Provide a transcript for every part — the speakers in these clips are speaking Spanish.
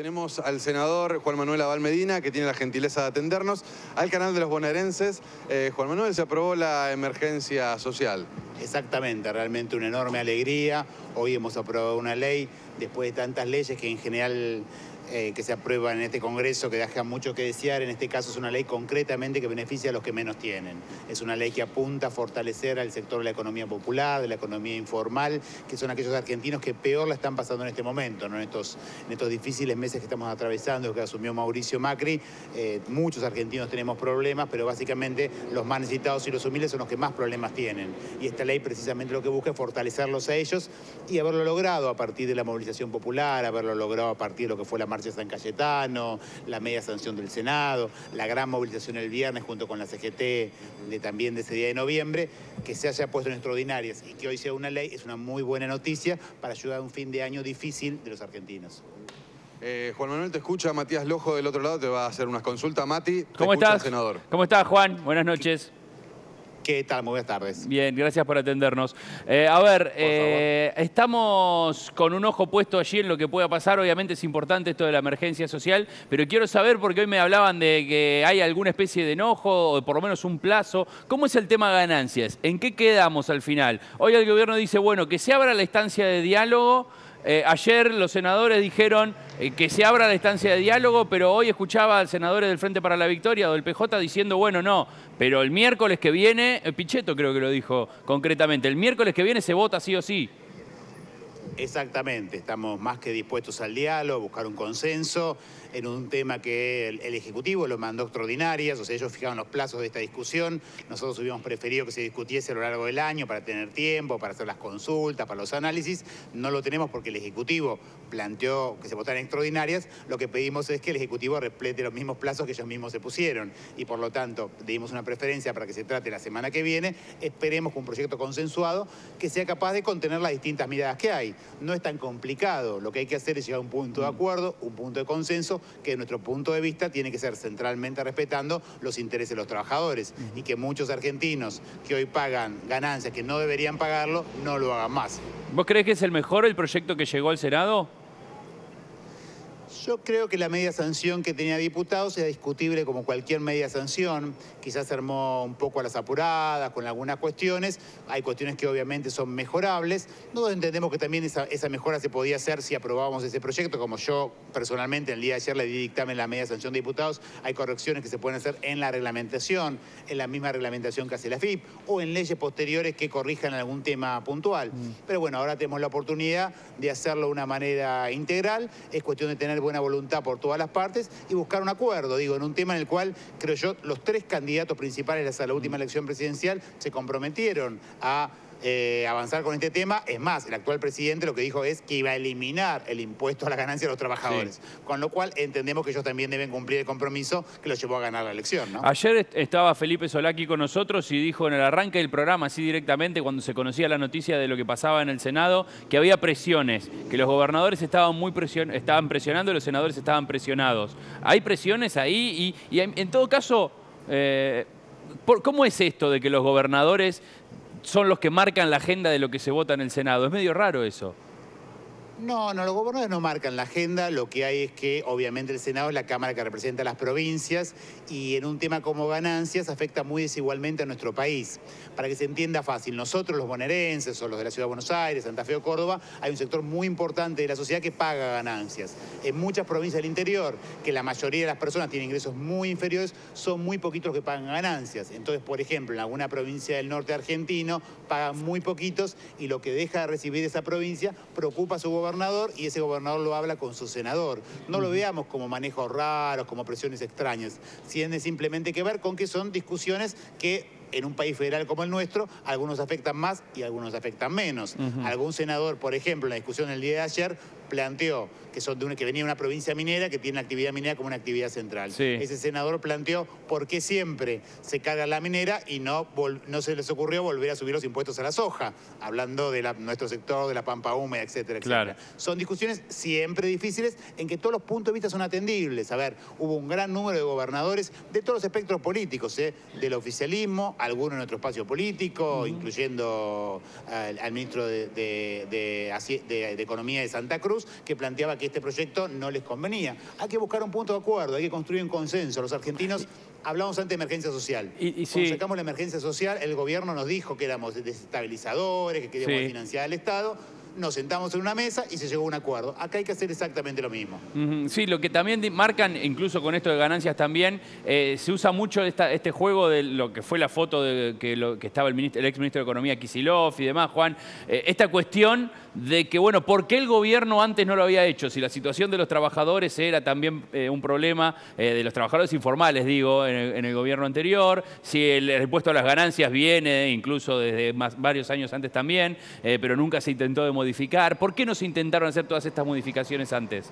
Tenemos al senador Juan Manuel Abal Medina, que tiene la gentileza de atendernos, al canal de los bonaerenses. Eh, Juan Manuel, se aprobó la emergencia social. Exactamente, realmente una enorme alegría. Hoy hemos aprobado una ley después de tantas leyes que en general eh, que se aprueba en este Congreso que deja mucho que desear. En este caso es una ley concretamente que beneficia a los que menos tienen. Es una ley que apunta a fortalecer al sector de la economía popular, de la economía informal, que son aquellos argentinos que peor la están pasando en este momento, en, estos, en estos difíciles meses que estamos atravesando, que asumió Mauricio Macri. Eh, muchos argentinos tenemos problemas, pero básicamente los más necesitados y los humildes son los que más problemas tienen. Y esta ley precisamente lo que busca es fortalecerlos a ellos y haberlo logrado a partir de la movilización popular, haberlo logrado a partir de lo que fue la marcha de San Cayetano, la media sanción del Senado, la gran movilización el viernes junto con la CGT de, también de ese día de noviembre, que se haya puesto en extraordinarias y que hoy sea una ley es una muy buena noticia para ayudar a un fin de año difícil de los argentinos. Eh, Juan Manuel te escucha, Matías Lojo del otro lado te va a hacer unas consultas. Mati, te ¿cómo escucha estás? senador. ¿Cómo estás, Juan? Buenas noches. ¿Qué tal? Muy buenas tardes. Bien, gracias por atendernos. Eh, a ver, eh, estamos con un ojo puesto allí en lo que pueda pasar. Obviamente es importante esto de la emergencia social, pero quiero saber, porque hoy me hablaban de que hay alguna especie de enojo, o por lo menos un plazo. ¿Cómo es el tema ganancias? ¿En qué quedamos al final? Hoy el gobierno dice, bueno, que se abra la instancia de diálogo. Eh, ayer los senadores dijeron eh, que se abra la instancia de diálogo, pero hoy escuchaba al senador del Frente para la Victoria o del PJ diciendo, bueno, no, pero el miércoles que viene, eh, Pichetto creo que lo dijo concretamente, el miércoles que viene se vota sí o sí. Exactamente, estamos más que dispuestos al diálogo, buscar un consenso en un tema que el, el, Ejecutivo lo mandó extraordinarias, o sea, ellos fijaron los plazos de esta discusión, nosotros hubiéramos preferido que se discutiese a lo largo del año para tener tiempo, para hacer las consultas, para los análisis, no lo tenemos porque el Ejecutivo planteó que se votaran extraordinarias, lo que pedimos es que el Ejecutivo replete los mismos plazos que ellos mismos se pusieron. Y por lo tanto dimos una preferencia para que se trate la semana que viene, esperemos con un proyecto consensuado que sea capaz de contener las distintas miradas que hay. No es tan complicado, lo que hay que hacer es llegar a un punto de acuerdo, un punto de consenso, que de nuestro punto de vista tiene que ser centralmente respetando los intereses de los trabajadores uh -huh. y que muchos argentinos que hoy pagan ganancias que no deberían pagarlo, no lo hagan más. ¿Vos crees que es el mejor el proyecto que llegó al Senado? Yo creo que la media sanción que tenía diputados era discutible como cualquier media sanción. Quizás se armó un poco a las apuradas, con algunas cuestiones. Hay cuestiones que obviamente son mejorables. Nosotros entendemos que también esa, esa mejora se podía hacer si aprobábamos ese proyecto. Como yo personalmente el día de ayer le di dictamen a la media sanción de diputados, hay correcciones que se pueden hacer en la reglamentación, en la misma reglamentación que hace la FIP, o en leyes posteriores que corrijan algún tema puntual. Mm. Pero bueno, ahora tenemos la oportunidad de hacerlo de una manera integral. Es cuestión de tener buena voluntad por todas las partes y buscar un acuerdo, digo, en un tema en el cual creo yo los tres candidatos principales a la última elección presidencial se comprometieron a eh, avanzar con este tema. Es más, el actual presidente lo que dijo es que iba a eliminar el impuesto a la ganancia de los trabajadores. Sí. Con lo cual entendemos que ellos también deben cumplir el compromiso que los llevó a ganar la elección. ¿no? Ayer estaba Felipe Solaki con nosotros y dijo en el arranque del programa, así directamente, cuando se conocía la noticia de lo que pasaba en el Senado, que había presiones, que los gobernadores estaban muy presion estaban presionando y los senadores estaban presionados. ¿Hay presiones ahí? Y, en, todo caso, eh, ¿cómo es esto de que los gobernadores son los que marcan la agenda de lo que se vota en el Senado. Es medio raro eso. No, no, los gobernadores no marcan la agenda, lo que hay es que obviamente el Senado es la Cámara que representa a las provincias y en un tema como ganancias afecta muy desigualmente a nuestro país. Para que se entienda fácil, nosotros los bonaerenses o los de la Ciudad de Buenos Aires, Santa Fe o Córdoba, hay un sector muy importante de la sociedad que paga ganancias. En muchas provincias del interior, que la mayoría de las personas tienen ingresos muy inferiores, son muy poquitos los que pagan ganancias. Entonces, por ejemplo, en alguna provincia del norte argentino pagan muy poquitos y lo que deja de recibir esa provincia preocupa a su gobernador gobernador y ese gobernador lo habla con su senador. No lo veamos como manejos raros, como presiones extrañas. Tiene simplemente que ver con que son discusiones que en un país federal como el nuestro, algunos afectan más y algunos afectan menos. Uh -huh. Algún senador, por ejemplo, en la discusión del día de ayer, planteó que, son de una, que venía de una provincia minera que tiene la actividad minera como una actividad central. Sí. Ese senador planteó por qué siempre se carga la minera y no, no se les ocurrió volver a subir los impuestos a la soja, hablando de la, nuestro sector, de la pampa húmeda, etcétera, etcétera. Son discusiones siempre difíciles en que todos los puntos de vista son atendibles. A ver, hubo un gran número de gobernadores de todos los espectros políticos, ¿eh? del oficialismo, algunos en nuestro espacio político, uh -huh. incluyendo al, al, ministro de, de, de, de Economía de Santa Cruz, que planteaba que este proyecto no les convenía. Hay que buscar un punto de acuerdo, hay que construir un consenso. Los argentinos hablamos antes de emergencia social. Y, Cuando sacamos la emergencia social, el gobierno nos dijo que éramos desestabilizadores, que queríamos financiar al Estado nos sentamos en una mesa y se llegó a un acuerdo. Acá hay que hacer exactamente lo mismo. Sí, lo que también marcan, incluso con esto de ganancias también, eh, se usa mucho este juego de lo que fue la foto de que, estaba el, ministro, el ex ministro de Economía Kisilov y demás, Juan, eh, esta cuestión de que, bueno, ¿por qué el gobierno antes no lo había hecho? Si la situación de los trabajadores era también eh, un problema de los trabajadores informales, digo, en el, gobierno anterior, si el, impuesto a las ganancias viene incluso desde varios años antes también, pero nunca se intentó de modificar. ¿Por qué no se intentaron hacer todas estas modificaciones antes?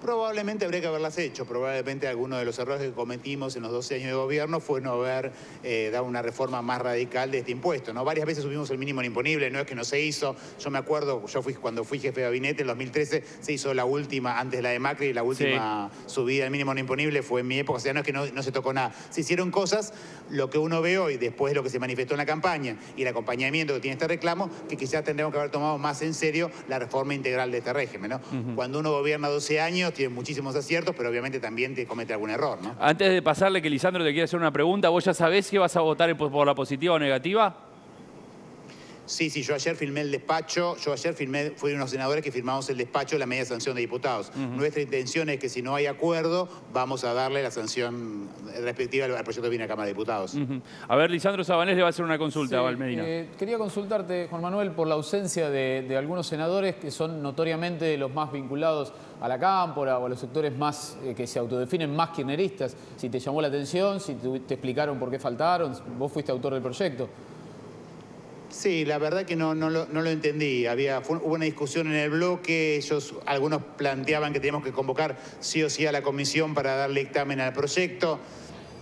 Probablemente habría que haberlas hecho. Probablemente alguno de los errores que cometimos en los 12 años de gobierno fue no haber eh, dado una reforma más radical de este impuesto. ¿no? Varias veces subimos el mínimo imponible, no es que no se hizo. Yo me acuerdo, yo fui cuando fui jefe de gabinete en 2013, se hizo la última, antes la de Macri, la última subida del mínimo imponible fue en mi época. O sea, no es que no, se tocó nada. Se hicieron cosas, lo que uno ve hoy, después de lo que se manifestó en la campaña y el acompañamiento que tiene este reclamo, que quizás tendremos que haber tomado más en serio la reforma integral de este régimen. ¿no? Cuando uno gobierna 12 años, tiene muchísimos aciertos, pero obviamente también te comete algún error, ¿no? Antes de pasarle que Lisandro te quiere hacer una pregunta, ¿vos ya sabés si vas a votar por la positiva o negativa? Sí, sí, yo ayer firmé el despacho, yo ayer firmé, fui uno de los senadores que firmamos el despacho de la media sanción de diputados. Nuestra intención es que si no hay acuerdo, vamos a darle la sanción respectiva al, proyecto que viene a Cámara de Diputados. A ver, Lisandro Sabanés le va a hacer una consulta a Valmedina. Eh, quería consultarte, Juan Manuel, por la ausencia de, algunos senadores que son notoriamente los más vinculados a la cámpora o a los sectores más eh, que se autodefinen más kirchneristas. Si te llamó la atención, si te explicaron por qué faltaron, vos fuiste autor del proyecto. Sí, la verdad que no, no, lo, entendí. Había, hubo una discusión en el bloque, ellos, algunos planteaban que teníamos que convocar sí o sí a la comisión para darle dictamen al proyecto.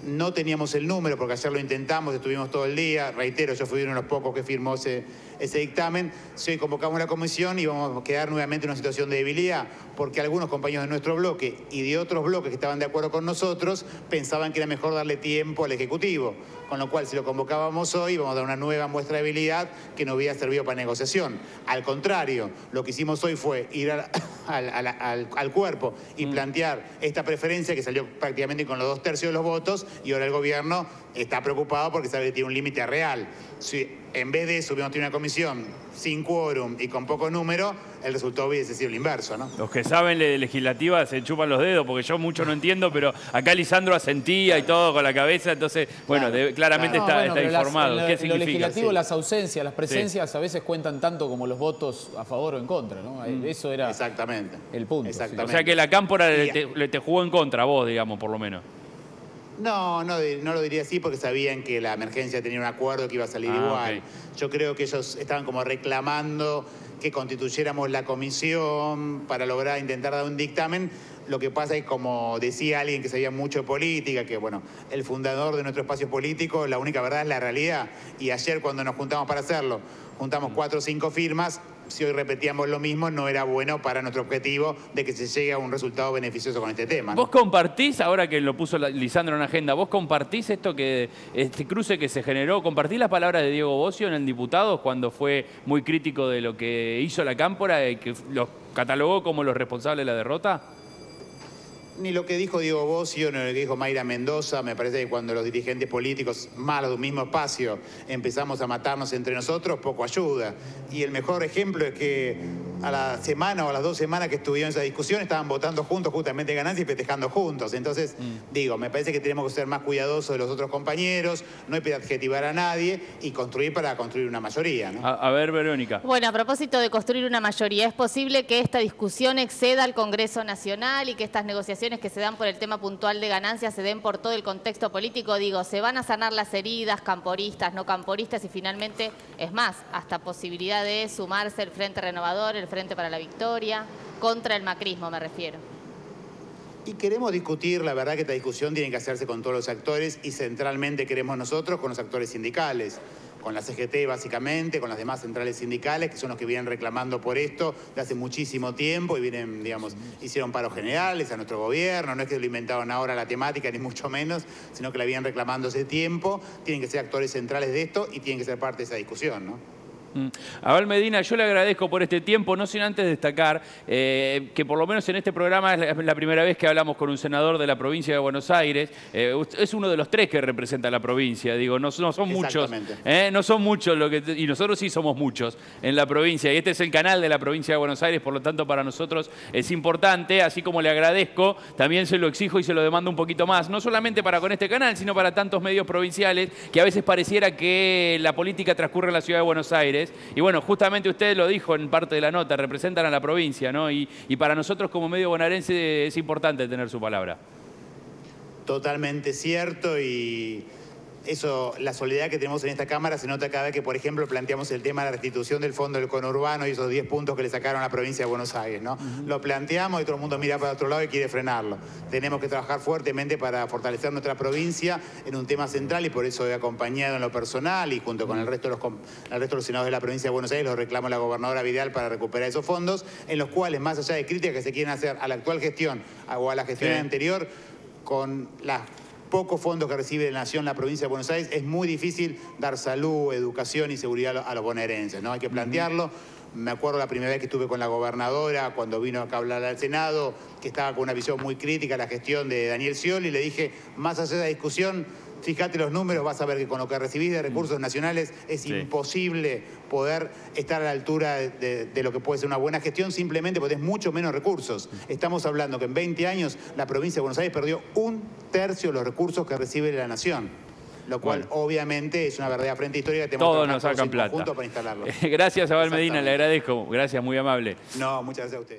No teníamos el número porque ayer lo intentamos, estuvimos todo el día. Reitero, yo fui uno de los pocos que firmó ese, ese dictamen. Si hoy convocamos la comisión y vamos a quedar nuevamente en una situación de debilidad, porque algunos compañeros de nuestro bloque y de otros bloques que estaban de acuerdo con nosotros pensaban que era mejor darle tiempo al Ejecutivo. Con lo cual, si lo convocábamos hoy, vamos a dar una nueva muestra de habilidad que no hubiera servido para negociación. Al contrario, lo que hicimos hoy fue ir al, cuerpo y mm. plantear esta preferencia que salió prácticamente con los dos tercios de los votos y ahora el gobierno está preocupado porque sabe que tiene un límite real. Si en vez de eso hubiéramos tenido una comisión sin quórum y con poco número, el resultado hubiese sido el inverso, ¿no? Los que saben de legislativa se chupan los dedos, porque yo mucho no entiendo, pero acá Lisandro asentía y todo con la cabeza, entonces, bueno, claramente está, informado. ¿Qué significa? Lo legislativo, las ausencias, las presencias a veces cuentan tanto como los votos a favor o en contra, ¿no? Mm. Eso era Exactamente. el punto. O sea que la cámpora le te, jugó en contra vos, digamos, por lo menos. No, no, no, lo diría así porque sabían que la emergencia tenía un acuerdo que iba a salir ah, igual. Yo creo que ellos estaban como reclamando que constituyéramos la comisión para lograr intentar dar un dictamen. Lo que pasa es, como decía alguien que sabía mucho de política, que bueno, el fundador de nuestro espacio político, la única verdad es la realidad. Y ayer cuando nos juntamos para hacerlo, juntamos cuatro o cinco firmas, si hoy repetíamos lo mismo, no era bueno para nuestro objetivo de que se llegue a un resultado beneficioso con este tema. ¿Vos compartís, ahora que lo puso Lisandro en la agenda, vos compartís esto que, este cruce que se generó, compartís las palabras de Diego Bocio en el diputado cuando fue muy crítico de lo que hizo la Cámpora y que los catalogó como los responsables de la derrota? Ni lo que dijo Diego Bocio, ni lo que dijo Mayra Mendoza, me parece que cuando los dirigentes políticos malos de un mismo espacio empezamos a matarnos entre nosotros, poco ayuda. Y el mejor ejemplo es que a la semana o a las dos semanas que estuvieron esa discusión estaban votando juntos justamente ganancias y festejando juntos. Entonces, mm. digo, me parece que tenemos que ser más cuidadosos de los otros compañeros, no hay que adjetivar a nadie y construir para construir una mayoría. A, ver, Verónica. Bueno, a propósito de construir una mayoría, ¿es posible que esta discusión exceda al Congreso Nacional y que estas negociaciones que se dan por el tema puntual de ganancias se den por todo el contexto político, digo, se van a sanar las heridas, camporistas, no camporistas y finalmente, es más, hasta posibilidad de sumarse el Frente Renovador, el Frente para la Victoria, contra el macrismo me refiero. Y queremos discutir, la verdad que esta discusión tiene que hacerse con todos los actores y centralmente queremos nosotros con los actores sindicales con la CGT básicamente, con las demás centrales sindicales, que son los que vienen reclamando por esto de hace muchísimo tiempo y vienen, digamos, hicieron paros generales a nuestro gobierno, no es que lo inventaron ahora la temática, ni mucho menos, sino que la vienen reclamando hace tiempo, tienen que ser actores centrales de esto y tienen que ser parte de esa discusión, ¿no? Mm. Abel Medina, yo le agradezco por este tiempo, no sin antes destacar eh, que por lo menos en este programa es la, primera vez que hablamos con un senador de la provincia de Buenos Aires. Eh, es uno de los tres que representa la provincia, digo, no, son muchos. Eh, no son muchos, lo que, y nosotros sí somos muchos en la provincia. Y este es el canal de la provincia de Buenos Aires, por lo tanto para nosotros es importante, así como le agradezco, también se lo exijo y se lo demando un poquito más, no solamente para con este canal, sino para tantos medios provinciales que a veces pareciera que la política transcurre en la ciudad de Buenos Aires y bueno, justamente usted lo dijo en parte de la nota, representan a la provincia, ¿no? Y, y para nosotros como medio bonaerense es importante tener su palabra. Totalmente cierto y eso, la solidaridad que tenemos en esta Cámara se nota cada vez que, por ejemplo, planteamos el tema de la restitución del fondo del conurbano y esos 10 puntos que le sacaron a la provincia de Buenos Aires, ¿no? Lo planteamos y todo el mundo mira para otro lado y quiere frenarlo. Tenemos que trabajar fuertemente para fortalecer nuestra provincia en un tema central y por eso he acompañado en lo personal y junto con el resto de los, el resto de los senadores de la provincia de Buenos Aires los reclamo a la gobernadora Vidal para recuperar esos fondos, en los cuales, más allá de críticas que se quieren hacer a la actual gestión o a la gestión anterior, con las pocos fondos que recibe la Nación la provincia de Buenos Aires, es muy difícil dar salud, educación y seguridad a los bonaerenses, ¿no? Hay que plantearlo. Me acuerdo la primera vez que estuve con la gobernadora, cuando vino acá a hablar al Senado, que estaba con una visión muy crítica a la gestión de Daniel Scioli, y le dije, más allá de la discusión, fíjate los números, vas a ver que con lo que recibís de recursos nacionales es imposible poder estar a la altura de, lo que puede ser una buena gestión simplemente porque es mucho menos recursos. Estamos hablando que en 20 años la provincia de Buenos Aires perdió un tercio de los recursos que recibe la nación lo cual obviamente es una verdadera frente histórica que tenemos Todos nos sacan plata. para instalarlo. Gracias, Abel Medina, le agradezco. Gracias, muy amable. No, muchas gracias a usted.